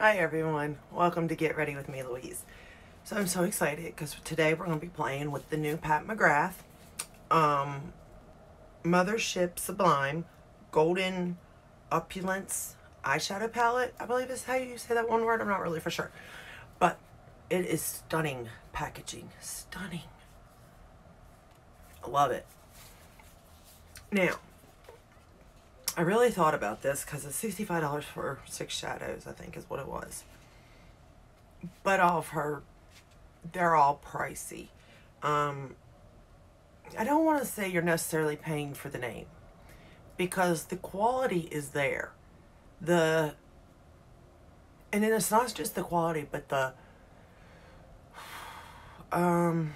Hi everyone, welcome to Get Ready with me, Louise. So I'm so excited because today we're going to be playing with the new Pat McGrath um, Mothership Sublime Golden Opulence eyeshadow palette. I believe is how you say that one word. I'm not really for sure. But it is stunning packaging. Stunning. I love it. Now, I really thought about this because it's $65 for six shadows, I think is what it was. But all of her, they're all pricey. Um, I don't want to say you're necessarily paying for the name because the quality is there. The, and then it's not just the quality, but the, um,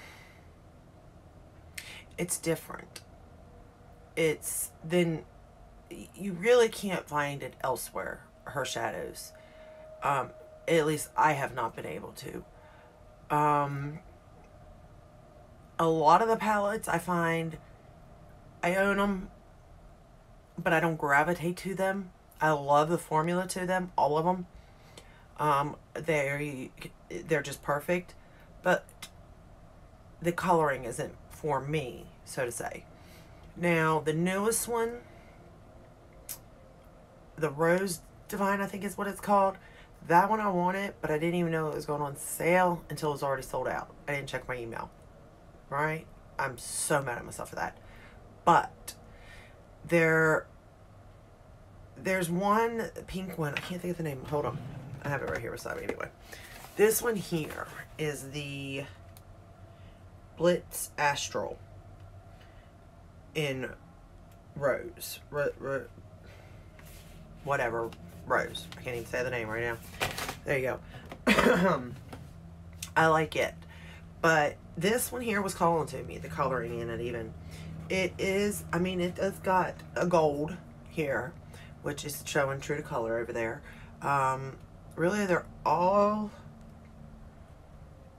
it's different. It's then you really can't find it elsewhere, her shadows. Um, at least I have not been able to. Um, a lot of the palettes I find, I own them, but I don't gravitate to them. I love the formula to them, all of them. Um, they they're just perfect, but the coloring isn't for me, so to say. Now, the newest one the Rose Divine, I think is what it's called. That one I wanted, but I didn't even know it was going on sale until it was already sold out. I didn't check my email. Right? I'm so mad at myself for that. But there there's one pink one. I can't think of the name. Hold on. I have it right here beside me anyway. This one here is the Blitz Astral in Rose. Ro whatever, Rose. I can't even say the name right now. There you go. I like it. But this one here was calling to me, the coloring in it even. It is, I mean, it does got a gold here, which is showing true to color over there. Um, really, they're all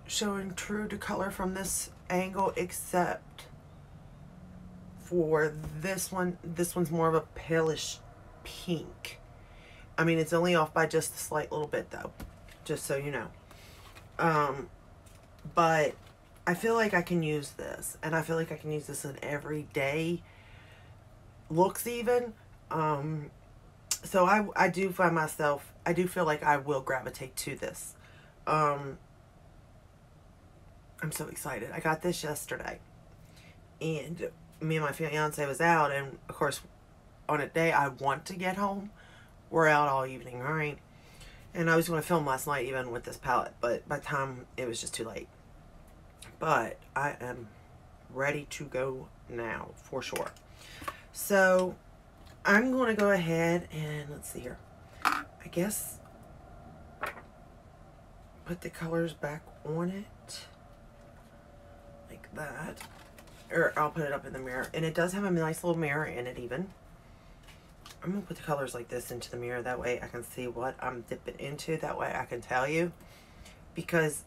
showing true to color from this angle, except for this one. This one's more of a palish pink. I mean, it's only off by just a slight little bit, though. Just so you know. Um, but I feel like I can use this. And I feel like I can use this in everyday looks even. Um, so I, I do find myself, I do feel like I will gravitate to this. Um, I'm so excited. I got this yesterday. And me and my fiance was out. And, of course, on a day I want to get home, we're out all evening, alright? And I was going to film last night even with this palette, but by the time it was just too late. But I am ready to go now, for sure. So, I'm going to go ahead and, let's see here. I guess, put the colors back on it. Like that. Or I'll put it up in the mirror. And it does have a nice little mirror in it even. I'm going to put the colors like this into the mirror. That way I can see what I'm dipping into. That way I can tell you. Because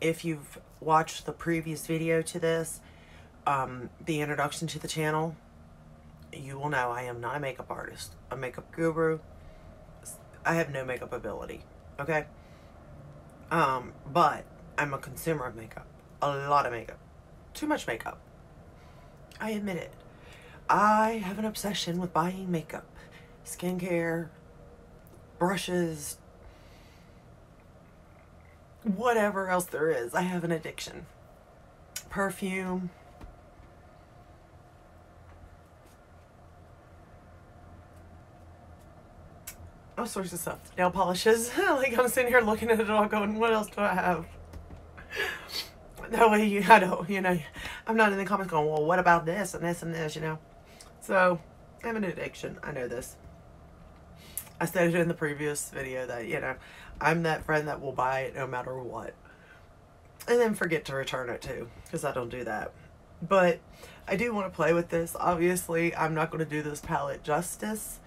if you've watched the previous video to this, um, the introduction to the channel, you will know I am not a makeup artist, a makeup guru. I have no makeup ability, okay? Um, but I'm a consumer of makeup. A lot of makeup. Too much makeup. I admit it. I have an obsession with buying makeup, skincare, brushes, whatever else there is. I have an addiction. Perfume. All sorts of stuff. Nail polishes. like I'm sitting here looking at it all going, what else do I have? that way you, I don't, you know, I'm not in the comments going, well, what about this and this and this, you know? So, I have an addiction. I know this. I said it in the previous video that, you know, I'm that friend that will buy it no matter what. And then forget to return it too, because I don't do that. But I do want to play with this. Obviously, I'm not going to do this palette justice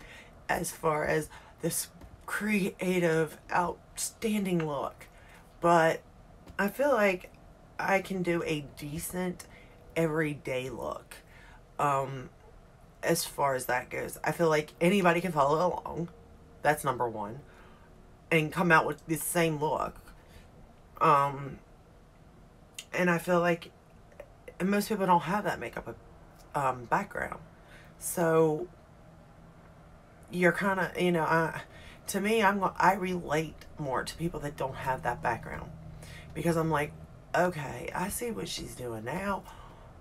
as far as this creative, outstanding look. But I feel like I can do a decent everyday look. Um, as far as that goes. I feel like anybody can follow along. That's number one. and come out with the same look. Um, and I feel like most people don't have that makeup um, background. So you're kind of, you know, I, to me, I'm I relate more to people that don't have that background because I'm like, okay, I see what she's doing now.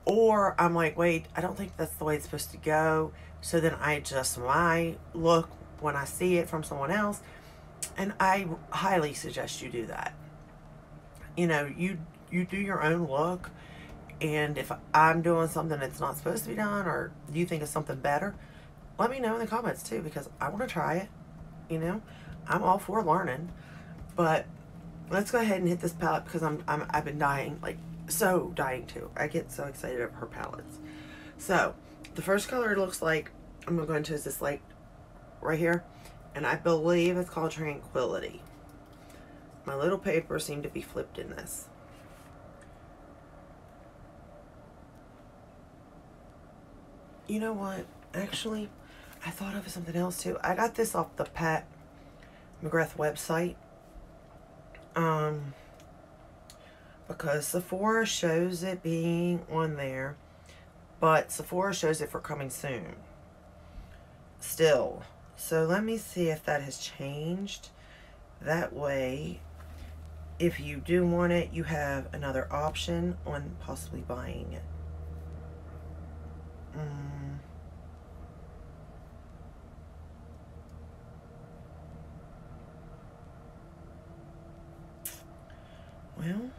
Or I'm like, wait, I don't think that's the way it's supposed to go. So then I adjust my look when I see it from someone else. And I highly suggest you do that. You know, you you do your own look and if I'm doing something that's not supposed to be done or you think it's something better, let me know in the comments too because I want to try it. You know, I'm all for learning. But let's go ahead and hit this palette because I'm, I'm I've been dying like so dying to. I get so excited over her palettes. So the first color it looks like I'm gonna go into is this like right here, and I believe it's called Tranquility. My little paper seemed to be flipped in this. You know what? Actually, I thought of something else too. I got this off the Pat McGrath website. Um, because Sephora shows it being on there, but Sephora shows it for coming soon. Still. So let me see if that has changed. That way, if you do want it, you have another option on possibly buying it. Mm. Well,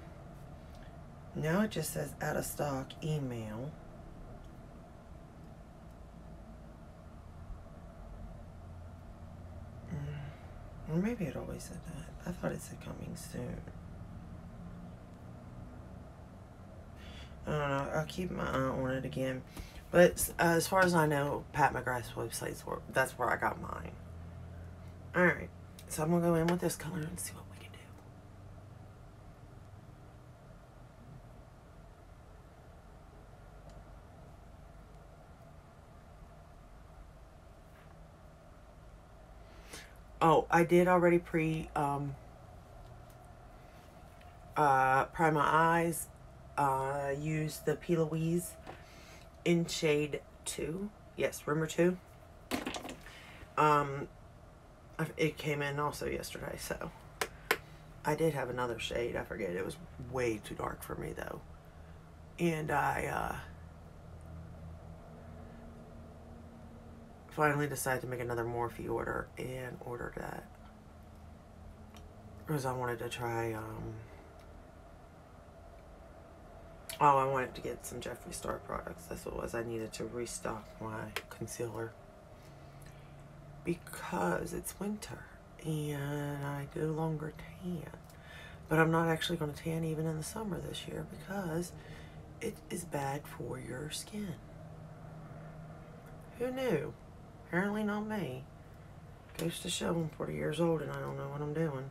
now it just says out of stock email. Mm, maybe it always said that. I thought it said coming soon. I don't know. I'll keep my eye on it again. But uh, as far as I know, Pat McGrath's website's where that's where I got mine. All right, so I'm gonna go in with this color and see what Oh, I did already pre um, uh, prime my eyes. Uh, use the P. Louise in shade 2. Yes, Rumor 2. Um, it came in also yesterday, so I did have another shade. I forget. It was way too dark for me, though. And I, uh, finally decided to make another Morphe order and ordered that. Because I wanted to try, um, oh, I wanted to get some Jeffree Star products. That's what was. I needed to restock my concealer. Because it's winter and I no longer tan. But I'm not actually going to tan even in the summer this year because it is bad for your skin. Who knew? Apparently not me. Goes to show I'm 40 years old and I don't know what I'm doing.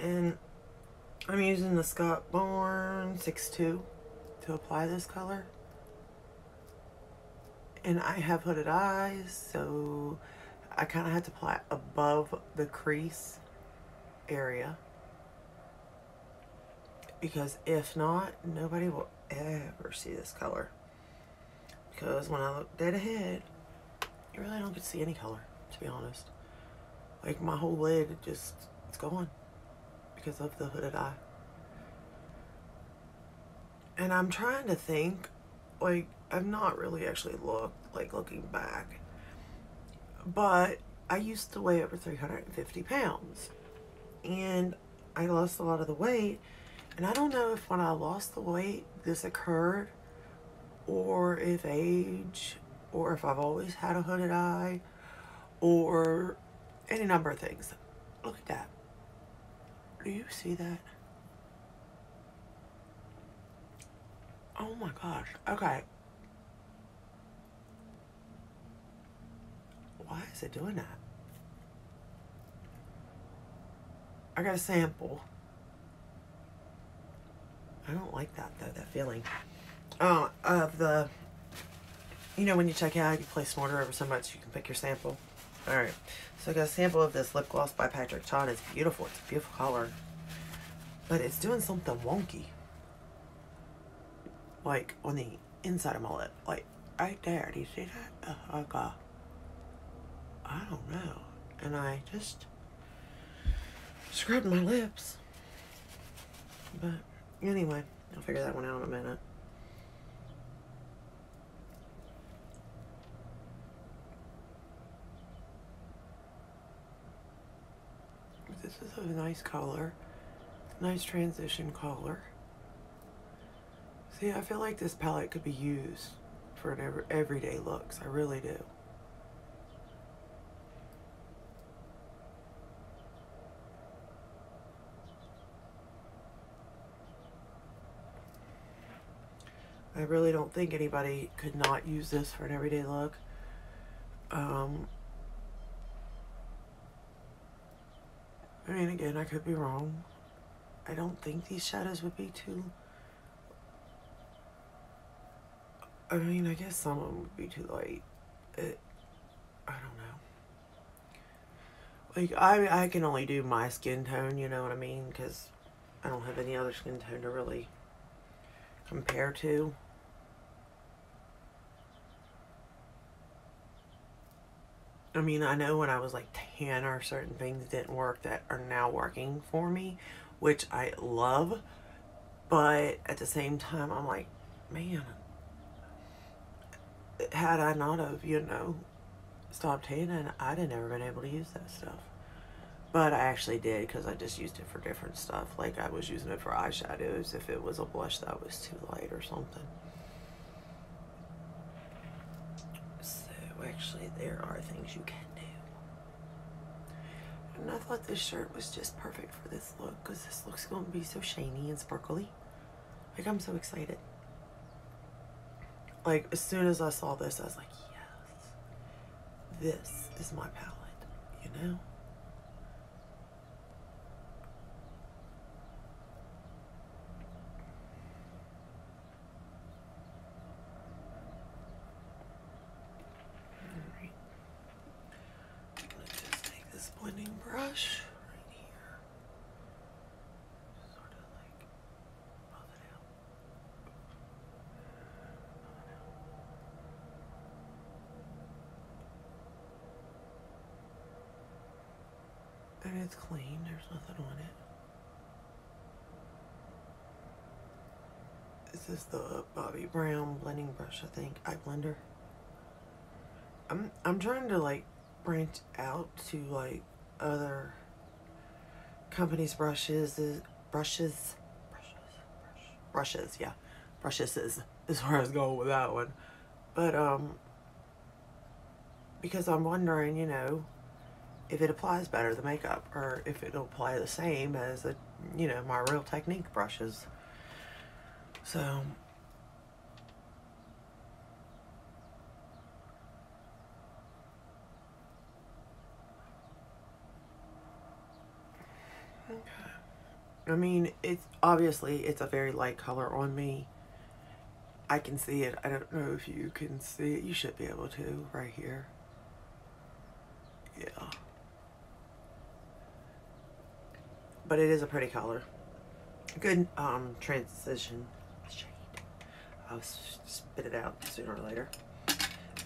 And I'm using the Scott Bourne 6.2 to apply this color. And I have hooded eyes, so I kind of had to apply above the crease area because if not, nobody will ever see this color. Because when I look dead ahead, you really don't get to see any color, to be honest. Like my whole lid, just, it's gone because of the hooded eye. And I'm trying to think, like, I've not really actually looked, like, looking back. But I used to weigh over 350 pounds. And I lost a lot of the weight and I don't know if when I lost the weight, this occurred, or if age, or if I've always had a hooded eye, or any number of things. Look at that. Do you see that? Oh my gosh. Okay. Why is it doing that? I got a sample. I don't like that though, that feeling. Uh, of the, you know when you check out, you place order over so much, you can pick your sample. Alright, so I got a sample of this lip gloss by Patrick Ta. It's beautiful, it's a beautiful color. But it's doing something wonky. Like on the inside of my lip. Like right there, do you see that? Uh, like I don't know. And I just scrubbed my lips. But anyway, I'll figure that one out in a minute. This is a nice color. Nice transition color. See, I feel like this palette could be used for an every, everyday looks. I really do. I really don't think anybody could not use this for an everyday look. Um, I mean, again, I could be wrong. I don't think these shadows would be too... I mean, I guess some of them would be too light. It, I don't know. Like, I, I can only do my skin tone, you know what I mean? Because I don't have any other skin tone to really compare to. I mean, I know when I was like tanner, certain things didn't work that are now working for me, which I love. But at the same time, I'm like, man, had I not have, you know, stopped tanning, I'd have never been able to use that stuff. But I actually did because I just used it for different stuff. Like I was using it for eyeshadows if it was a blush that was too light or something. So actually there are things you can do. And I thought this shirt was just perfect for this look because this looks going to be so shiny and sparkly. Like I'm so excited. Like as soon as I saw this, I was like, yes, this is my palette, you know? Let's just take this blending brush right here. Sort of like buff it out. Buff it out. And it's clean, there's nothing on it. This is the Bobbi Brown blending brush, I think. Eye blender. I'm I'm trying to like branch out to like other companies' brushes brushes. Brushes brush, brushes yeah. Brushes is is where I was going with that one. But um because I'm wondering you know if it applies better the makeup or if it'll apply the same as the you know my real technique brushes. So I mean, it's obviously it's a very light color on me. I can see it. I don't know if you can see it. You should be able to right here. Yeah. But it is a pretty color. Good um transition shade. I'll spit it out sooner or later.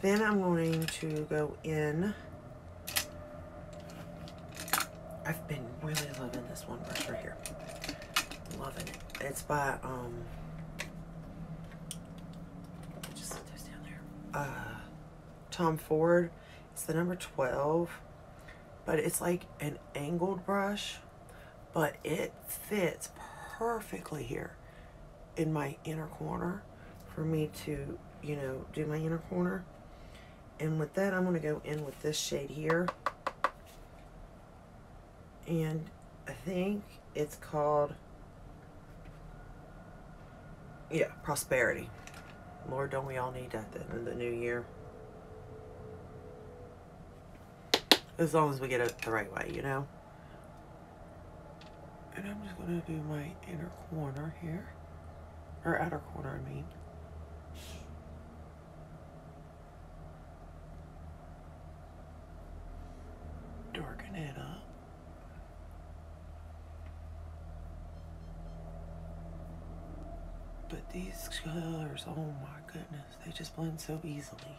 Then I'm going to go in. I've been really loving this one brush right here. Loving it. It's by um just those down there. Uh Tom Ford. It's the number 12. But it's like an angled brush. But it fits perfectly here in my inner corner for me to, you know, do my inner corner. And with that, I'm going to go in with this shade here. And I think it's called, yeah, Prosperity. Lord, don't we all need that then in the new year? As long as we get it the right way, you know? And I'm just going to do my inner corner here. Or outer corner, I mean. Darken it up. But these colors, oh my goodness, they just blend so easily.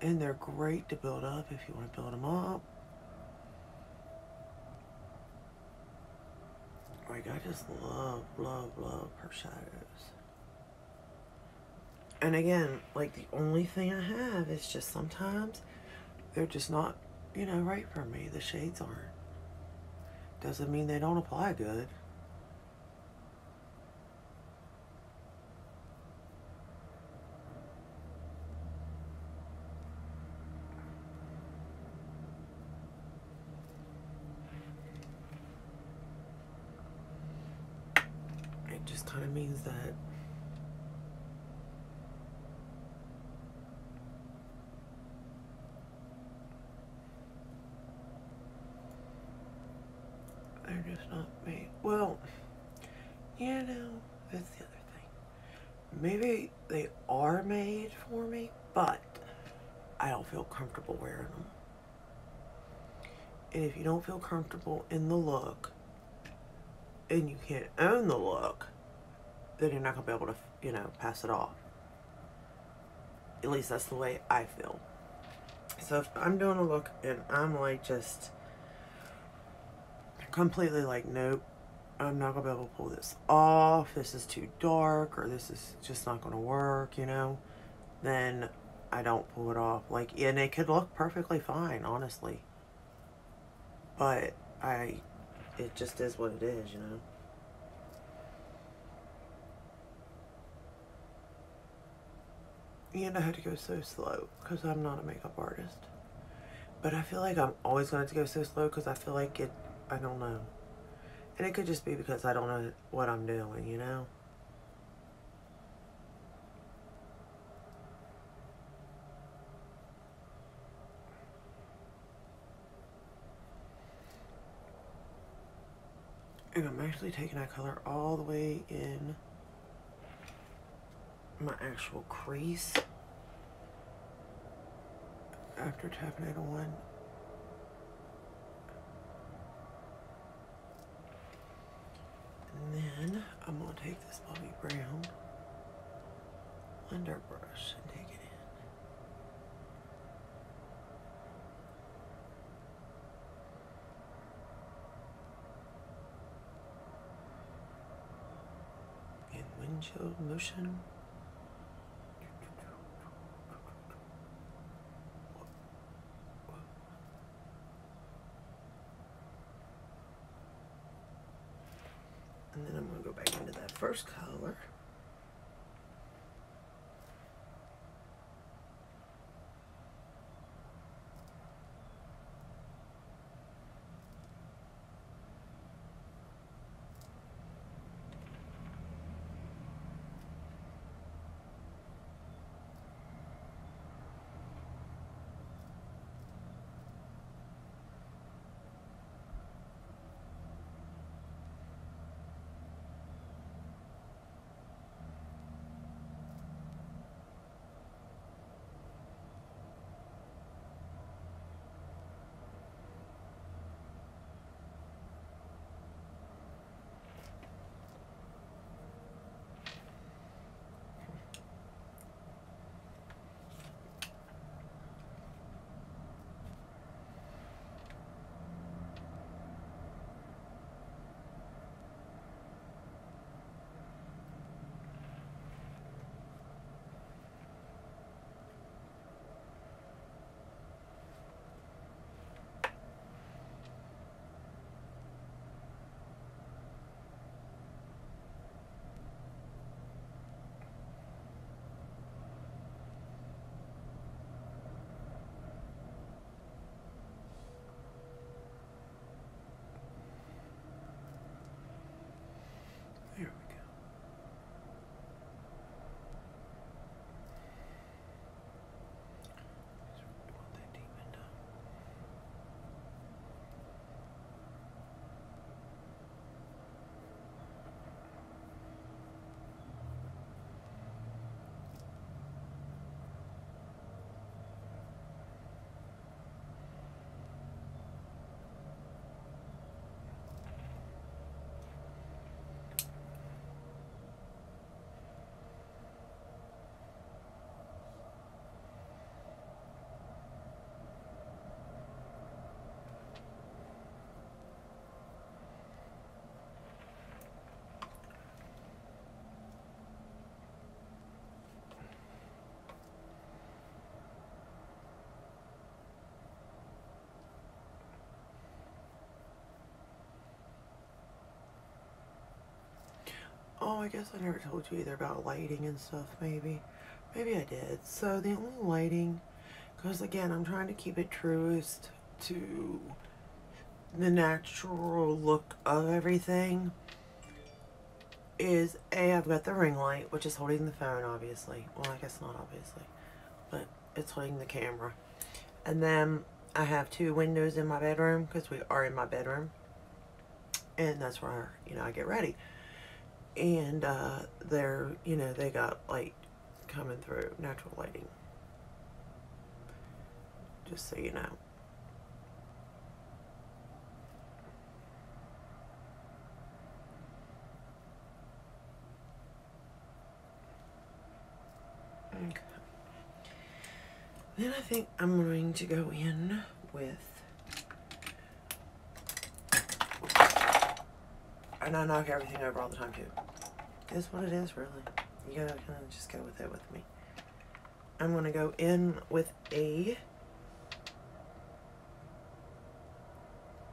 And they're great to build up if you want to build them up. Like, I just love, love, love her shadows. And again, like, the only thing I have is just sometimes they're just not, you know, right for me. The shades aren't. Doesn't mean they don't apply good. It just kind of means that they're just not made. Well, you know, that's the other thing. Maybe they are made for me, but I don't feel comfortable wearing them. And if you don't feel comfortable in the look, and you can't own the look, then you're not gonna be able to, you know, pass it off. At least that's the way I feel. So if I'm doing a look and I'm like just completely like, nope, I'm not gonna be able to pull this off. This is too dark, or this is just not gonna work, you know, then I don't pull it off. Like, and it could look perfectly fine, honestly. But I it just is what it is, you know. And I had to go so slow because I'm not a makeup artist. But I feel like I'm always going to, to go so slow because I feel like it, I don't know. And it could just be because I don't know what I'm doing, you know? And I'm actually taking that color all the way in my actual crease after tapping it on. And then I'm going to take this Bobbi Brown blender brush and take it in. In windshield motion. And then I'm going to go back into that first color. I guess I never told you either about lighting and stuff, maybe. Maybe I did. So the only lighting, because again, I'm trying to keep it truest to the natural look of everything, is A, I've got the ring light, which is holding the phone, obviously. Well, I guess not obviously, but it's holding the camera. And then I have two windows in my bedroom, because we are in my bedroom. And that's where, you know, I get ready and uh, they're you know they got light coming through natural lighting. Just so you know. Okay. Then I think I'm going to go in with and I knock everything over all the time too. It's what it is, really. You gotta kind of just go with it with me. I'm gonna go in with a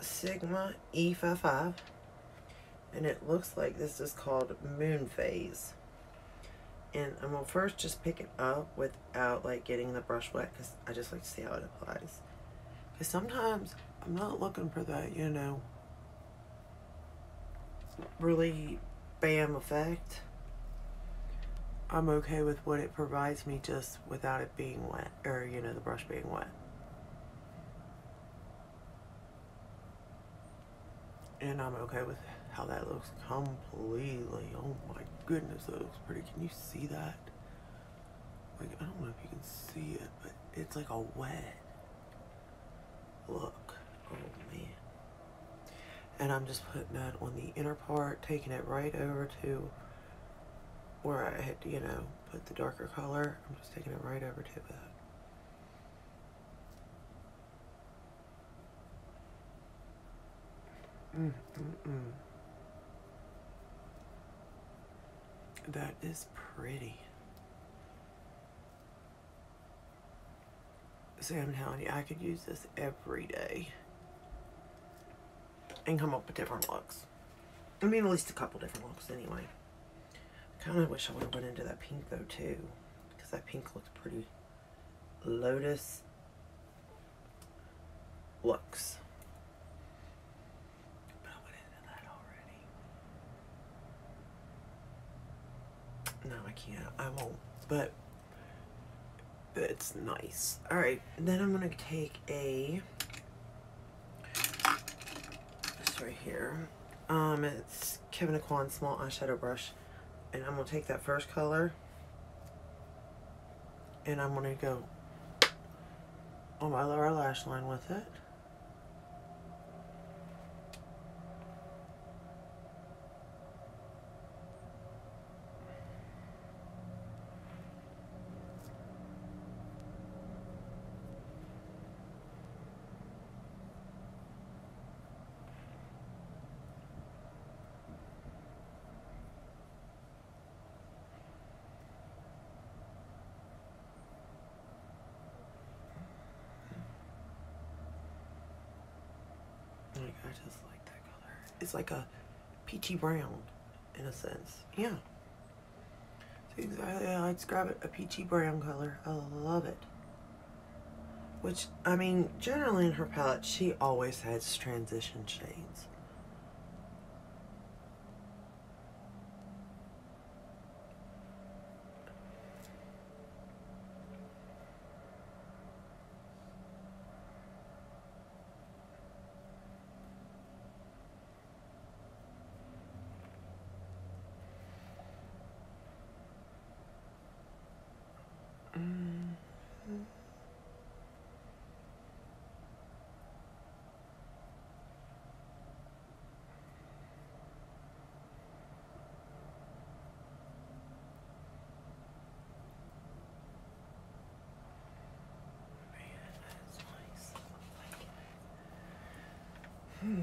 Sigma E55 and it looks like this is called Moon Phase. And I'm gonna first just pick it up without like getting the brush wet because I just like to see how it applies. Because sometimes I'm not looking for that, you know, really bam effect. I'm okay with what it provides me just without it being wet, or you know, the brush being wet. And I'm okay with how that looks completely. Oh my goodness, that looks pretty. Can you see that? Like, I don't know if you can see it, but it's like a wet look. Oh man and I'm just putting that on the inner part, taking it right over to where I had, you know, put the darker color. I'm just taking it right over to that. Mm, mm, mm. That is pretty. See, I'm telling you, I could use this every day and come up with different looks. I mean, at least a couple different looks anyway. I kind of wish I would have went into that pink though too, because that pink looks pretty lotus looks. But I went into that already. No, I can't. I won't. But it's nice. All right, then I'm gonna take a right here. Um, it's Kevyn Aucoin Small Eyeshadow Brush. And I'm going to take that first color. And I'm going to go on my lower lash line with it. I just like that color. It's like a peachy brown in a sense. Yeah. So exactly, yeah, let's grab it, a peachy brown color. I love it. Which, I mean, generally in her palette, she always has transition shades. Hmm.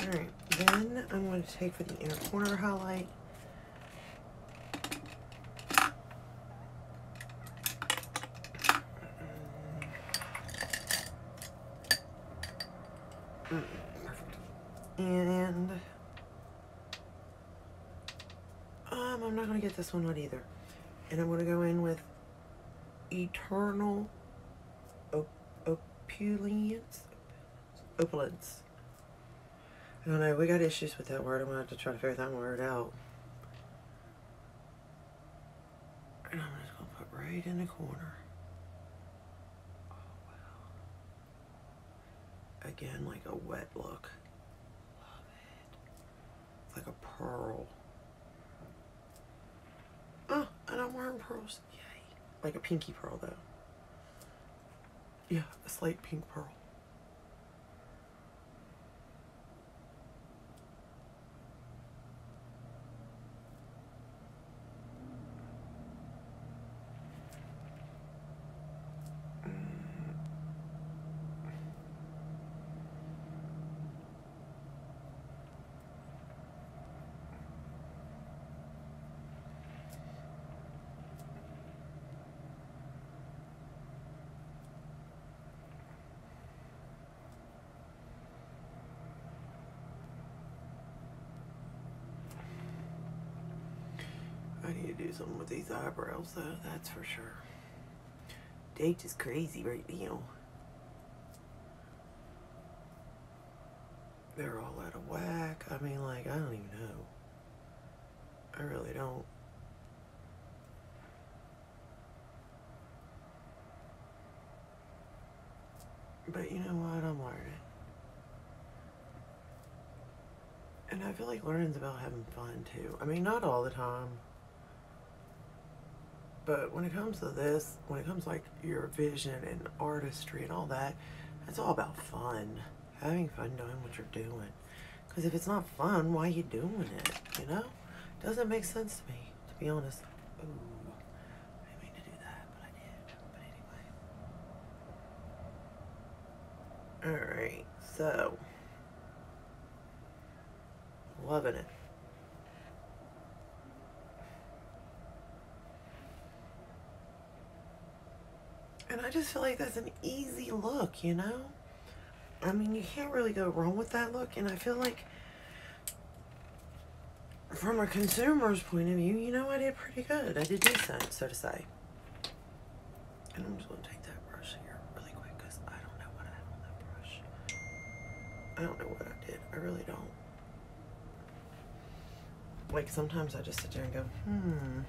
Alright, then I'm going to take for the inner corner highlight. Mm, perfect. And um, I'm not going to get this one out either. And I'm going to go in with Eternal Opulence. Opulence. I don't know. We got issues with that word. I'm going to have to try to figure that word out. And I'm just going to put right in the corner. Oh, wow. Again, like a wet look. Love it. It's like a pearl. Oh, and I'm wearing pearls. Yay. Like a pinky pearl, though. Yeah, a slight pink pearl. I need to do something with these eyebrows, though, that's for sure. Date is crazy right now. They're all out of whack. I mean, like, I don't even know. I really don't. But you know what? I'm learning. And I feel like learning's about having fun too. I mean, not all the time. But when it comes to this, when it comes like your vision and artistry and all that, it's all about fun. Having fun doing what you're doing. Because if it's not fun, why are you doing it? You know? Doesn't make sense to me, to be honest. Ooh, I mean to do that, but I did. But anyway. Alright, so. Loving it. And I just feel like that's an easy look, you know? I mean, you can't really go wrong with that look. And I feel like, from a consumer's point of view, you know, I did pretty good. I did decent, so to say. And I'm just going to take that brush here really quick because I don't know what I have on that brush. I don't know what I did. I really don't. Like, sometimes I just sit there and go, hmm.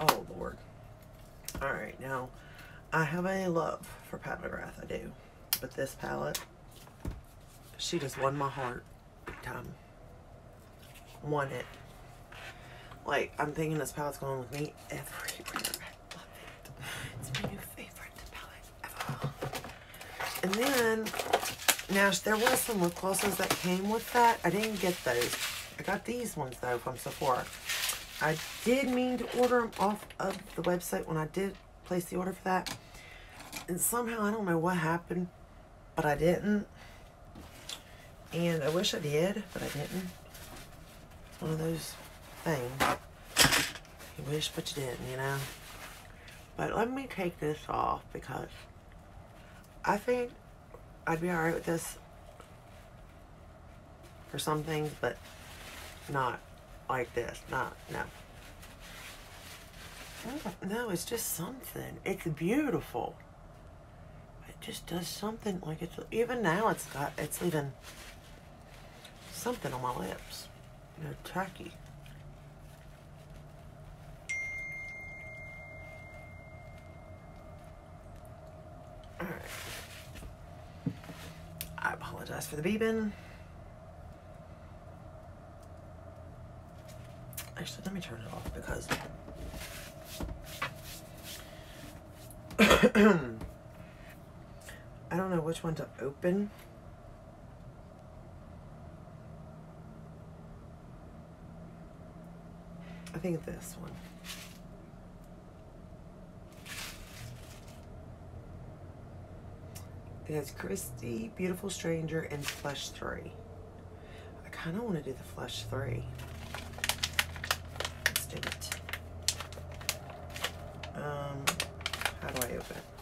Oh, Lord. All right, now, I have a love for Pat McGrath, I do. But this palette, she just won my heart big time. Won it. Like, I'm thinking this palette's going with me everywhere. I love it. It's my new favorite palette ever. And then, now, there was some lip glosses that came with that. I didn't get those. I got these ones, though, from Sephora. I did mean to order them off of the website when I did place the order for that. And somehow, I don't know what happened, but I didn't. And I wish I did, but I didn't. It's one of those things. You wish, but you didn't, you know? But let me take this off because I think I'd be alright with this for some things, but not like this. Not, no. No, it's just something. It's beautiful. It just does something like it's even now. It's got it's leaving something on my lips. You know, tacky. All right. I apologize for the beeping. Actually, let me turn it off because I don't know which one to open. I think this one. It has Christy, Beautiful Stranger, and Flesh 3. I kind of want to do the Flesh 3. Let's do it. Um, how do I open. Of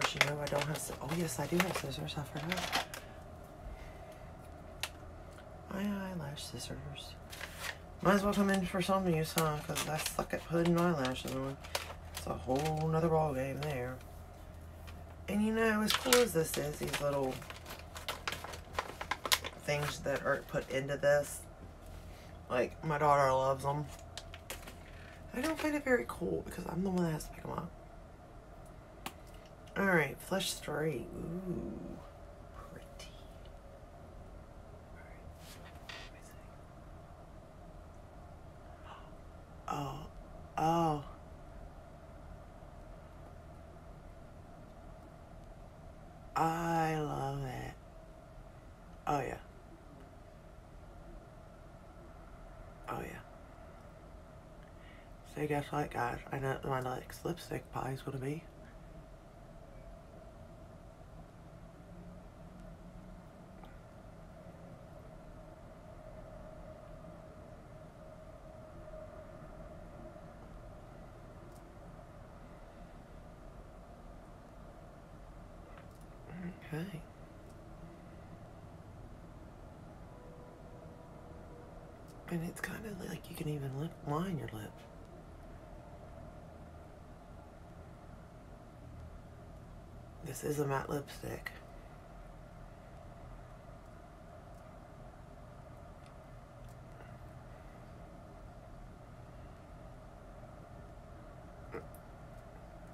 course, you know I don't have. Oh yes, I do have scissors. I forgot. My eyelash scissors. Might as well come in for some use, huh? Because I suck at putting eyelashes on. It's a whole nother ball game there. And you know, as cool as this is, these little things that are put into this, like my daughter loves them. I don't find it very cool because I'm the one that has to pick them up. Alright, Flesh 3. Ooh, pretty. Oh, oh. I love it. Oh, yeah. Oh, yeah. So guess what, guys? I know my next lipstick pie is going to be. Okay. And it's kind of like you can even lip line your lip. This is a matte lipstick.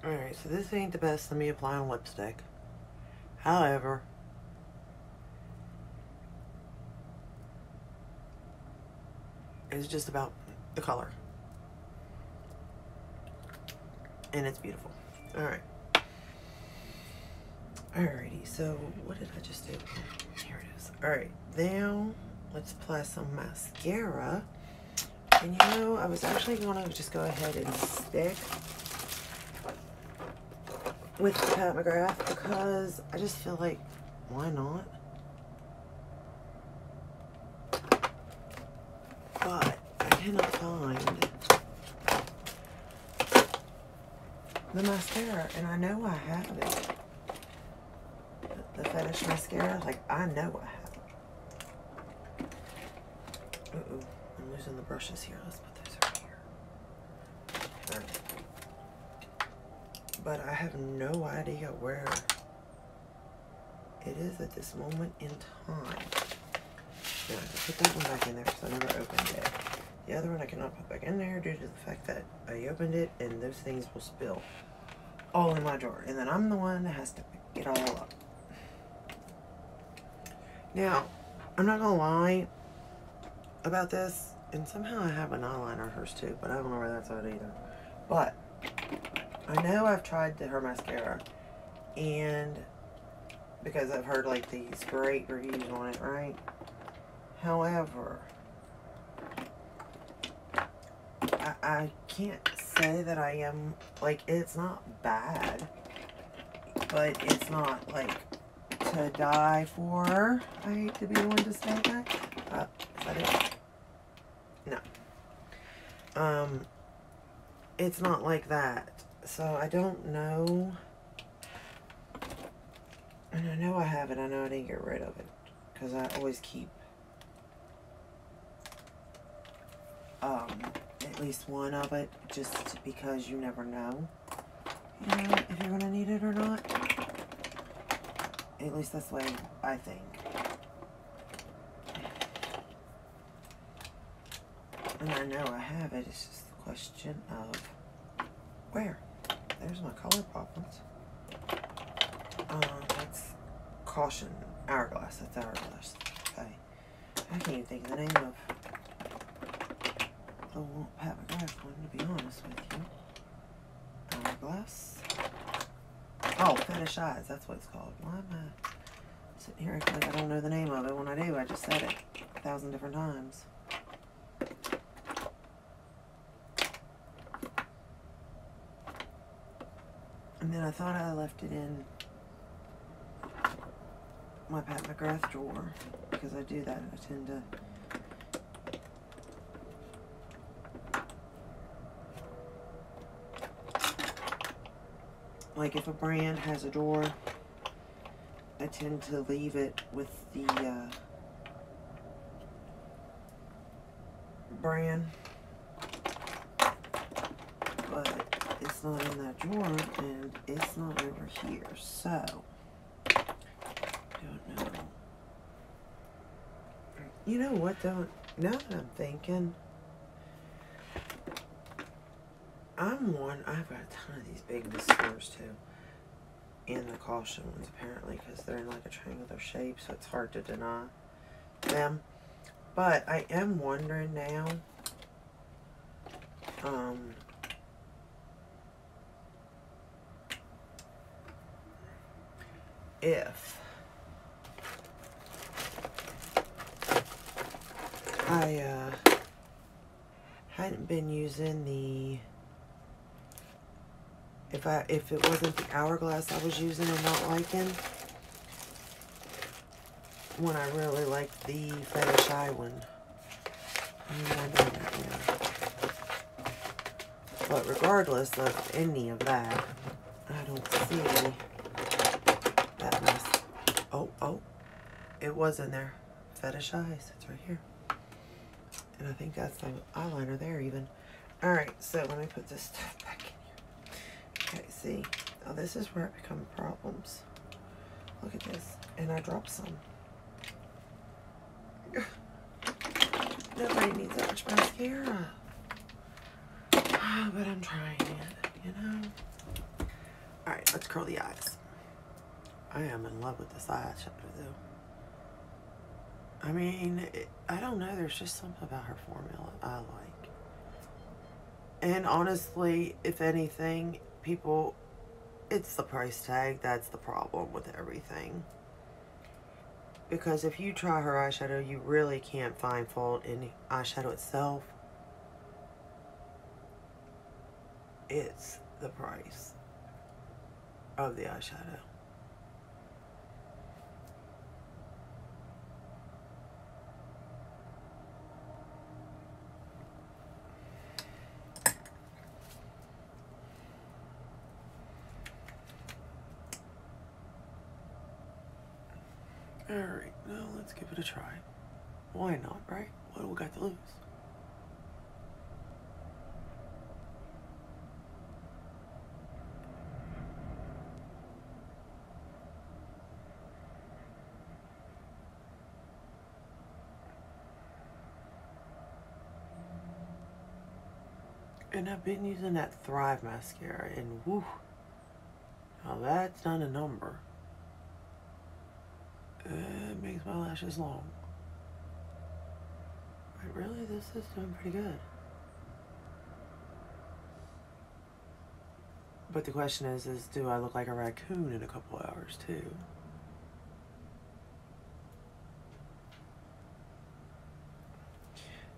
Alright, so this ain't the best of me applying lipstick. However, it's just about the color. And it's beautiful. Alright. Alrighty, so what did I just do? Here it is. Alright, now let's apply some mascara. And you know, I was actually going to just go ahead and stick with Pat McGrath because I just feel like, why not? I cannot find the mascara, and I know I have it. The, the Fetish mascara, like, I know I have it. Uh-oh, I'm losing the brushes here. Let's put those over here. But I have no idea where it is at this moment in time. Put that one back in there because I never opened it. The other one I cannot put back in there due to the fact that I opened it and those things will spill all in my drawer. And then I'm the one that has to pick it all up. Now, I'm not going to lie about this. And somehow I have an eyeliner hers too, but I don't know where that's at either. But I know I've tried her mascara, and because I've heard like these great reviews on it, right? However, I, can't say that I am, like, it's not bad, but it's not, like, to die for. I hate to be the one to say that. Uh, it, no. Um, it's not like that so I don't know. And I know I have it. I know I didn't get rid of it. Because I always keep um, at least one of it. Just because you never know. You know, if you're going to need it or not. At least that's the way I think. And I know I have it. It's just the question of where. There's my color problems. Um, that's Caution Hourglass. That's Hourglass. Okay. I can't even think of the name of the Pat McGrath one, to be honest with you. Hourglass. Oh, Fetish Eyes. That's what it's called. Why am I sitting here acting like I don't know the name of it? When I do, I just said it a thousand different times. And then I thought I left it in my Pat McGrath drawer because I do that. I tend to like if a brand has a drawer, I tend to leave it with the uh, brand. But it's not in that drawer and it's not over here. So, don't know. You know what though? Now that I'm thinking, I'm one. I've got a ton of these big distillers too. And the caution ones apparently because they're in like a triangular shape, so it's hard to deny them. But I am wondering now. Um, if I uh, hadn't been using the if I if it wasn't the hourglass I was using and not liking when I really liked the fetish eye one. But regardless of any of that, I don't see that mess. Oh, oh, it was in there. Fetish eyes, it's right here. And I think that's the eyeliner there even. All right, so let me put this back. Okay, see, now this is where it becomes problems. Look at this, and I dropped some. Nobody needs that much mascara. Ah, but I'm trying it, you know? Alright, let's curl the eyes. I am in love with this eyeshadow, though. I mean, it, I don't know. There's just something about her formula I like. And honestly, if anything, people, it's the price tag that's the problem with everything. Because if you try her eyeshadow, you really can't find fault in the eyeshadow itself. It's the price of the eyeshadow. Alright, now let's give it a try. Why not, right? What do we got to lose? And I've been using that Thrive mascara and woo, now that's not a number. My lashes long. But really, this is doing pretty good. But the question is, is do I look like a raccoon in a couple hours too?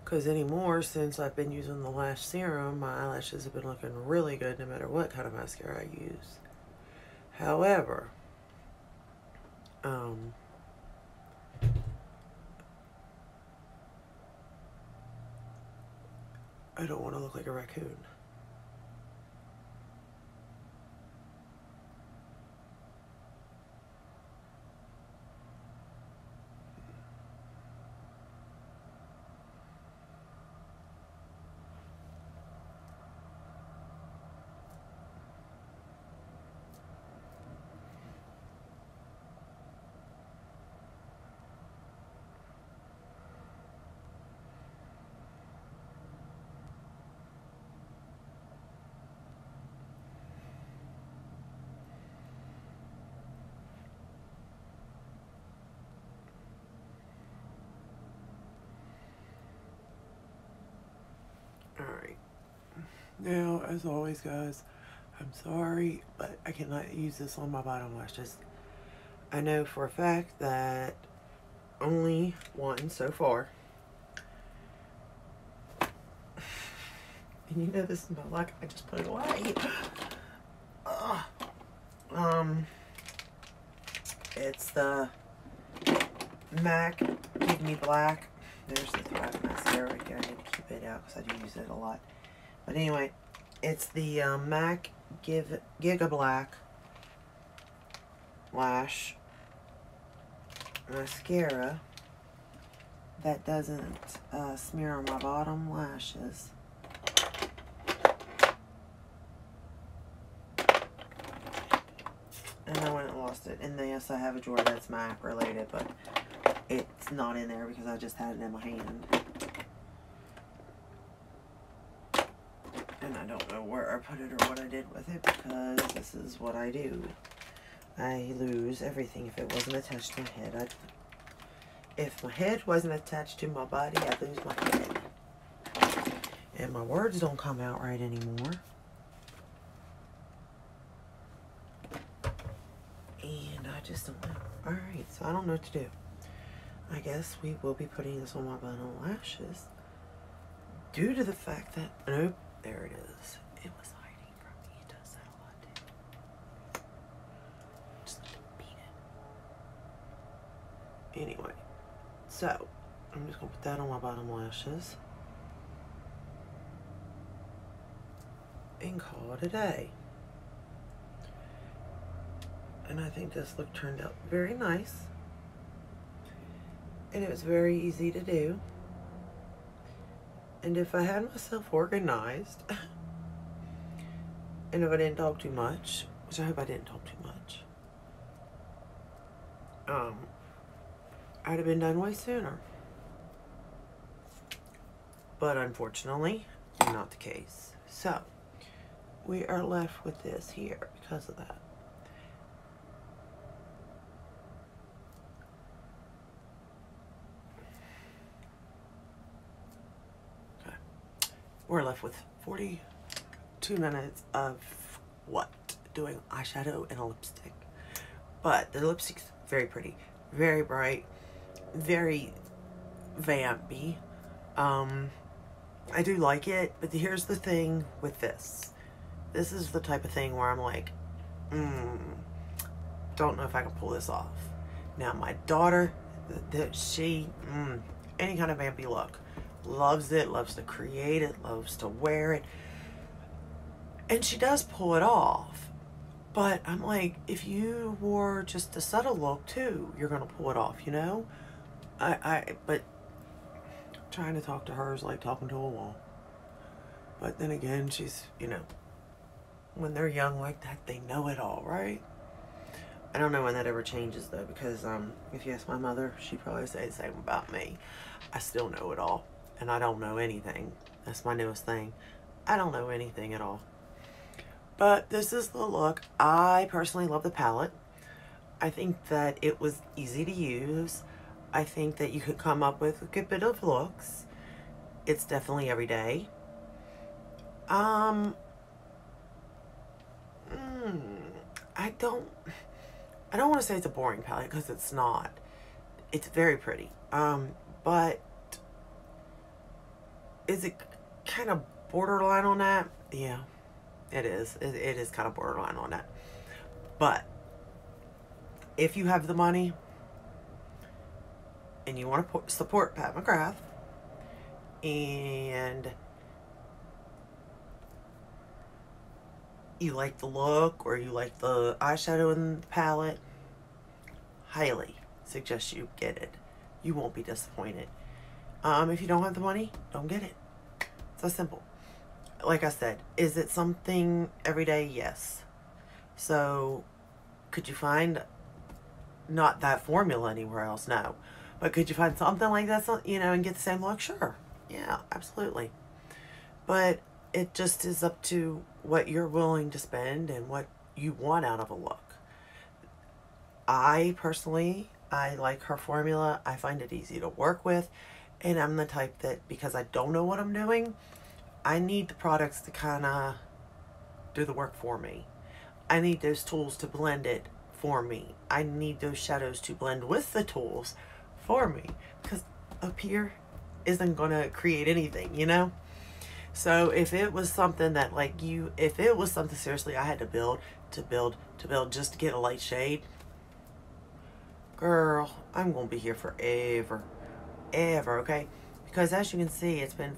Because anymore, since I've been using the lash serum, my eyelashes have been looking really good no matter what kind of mascara I use. However, um, I don't want to look like a raccoon. Alright. Now, as always, guys, I'm sorry, but I cannot use this on my bottom lashes. I know for a fact that only one so far. And you know this is my luck. I just put it away. Ugh. Um, it's the MAC Gigablack. There's the Thrive mascara. I need to keep it out because I do use it a lot. But anyway, it's the um, MAC Give Giga Black lash mascara that doesn't uh, smear on my bottom lashes. And I went and lost it. And yes, I have a drawer that's MAC related, but it's not in there because I just had it in my hand. And I don't know where I put it or what I did with it because this is what I do. I lose everything if it wasn't attached to my head. I'd, if my head wasn't attached to my body, I'd lose my head. And my words don't come out right anymore. And I just don't know. Alright, so I don't know what to do. I guess we will be putting this on my bun lashes. Due to the fact that, nope, there it is. It was hiding from me. It does that a lot too. Just beat it. Anyway, so I'm just gonna put that on my bottom lashes. And call it a day. And I think this look turned out very nice. And it was very easy to do. And if I had myself organized, and if I didn't talk too much, which I hope I didn't talk too much, um, I'd have been done way sooner. But unfortunately, not the case. So, we are left with this here because of that. We're left with 42 minutes of what? Doing eyeshadow and a lipstick. But the lipstick's very pretty, very bright, very vampy. Um, I do like it, but here's the thing with this. This is the type of thing where I'm like, mm, don't know if I can pull this off. Now, my daughter, that she, mm, any kind of vampy look, loves it, loves to create it, loves to wear it. And she does pull it off. But I'm like, if you wore just a subtle look too, you're gonna pull it off, you know? I, I, but trying to talk to her is like talking to a wall. But then again, she's, you know, when they're young like that, they know it all, right? I don't know when that ever changes though, because um, if you ask my mother, she'd probably say the same about me. I still know it all, and I don't know anything. That's my newest thing. I don't know anything at all. But this is the look. I personally love the palette. I think that it was easy to use. I think that you could come up with a good bit of looks. It's definitely every day. Um, mm, I don't, I don't want to say it's a boring palette because it's not. It's very pretty. Um, but is it kind of borderline on that? Yeah. It is. It, it is kind of borderline on that. But if you have the money and you want to support Pat McGrath and you like the look or you like the eyeshadow in the palette, highly suggest you get it. You won't be disappointed. Um, if you don't have the money, don't get it. So simple like I said, is it something every day? Yes. So, could you find not that formula anywhere else? No. But could you find something like that, you know, and get the same look? Sure. Yeah, absolutely. But it just is up to what you're willing to spend and what you want out of a look. I personally, I like her formula. I find it easy to work with. And I'm the type that because I don't know what I'm doing, I need the products to kind of do the work for me. I need those tools to blend it for me. I need those shadows to blend with the tools for me because up here isn't going to create anything, you know? So if it was something that like you, if it was something seriously I had to build, to build, to build just to get a light shade, girl, I'm going to be here forever, ever, okay? Because as you can see, it's been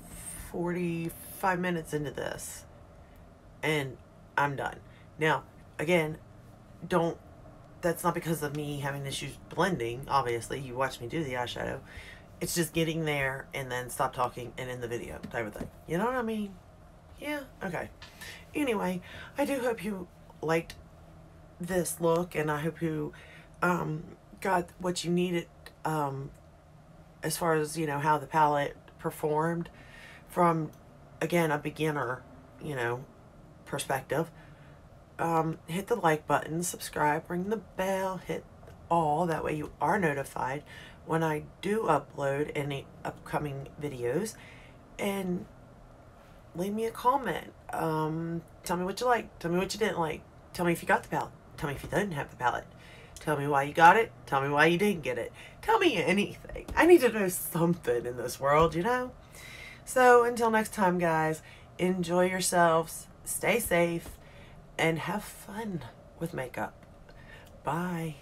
45 minutes into this and I'm done. Now, again, don't that's not because of me having issues blending. Obviously, you watch me do the eyeshadow. It's just getting there and then stop talking and in the video type of thing. You know what I mean? Yeah. Okay. Anyway, I do hope you liked this look, and I hope you um, got what you needed um, as far as you know how the palette performed from again a beginner, you know, perspective um, hit the like button, subscribe, ring the bell, hit all. That way you are notified when I do upload any upcoming videos. And leave me a comment. Um, tell me what you like. Tell me what you didn't like. Tell me if you got the palette. Tell me if you didn't have the palette. Tell me why you got it. Tell me why you didn't get it. Tell me anything. I need to know something in this world, you know? So until next time, guys, enjoy yourselves. Stay safe and have fun with makeup. Bye.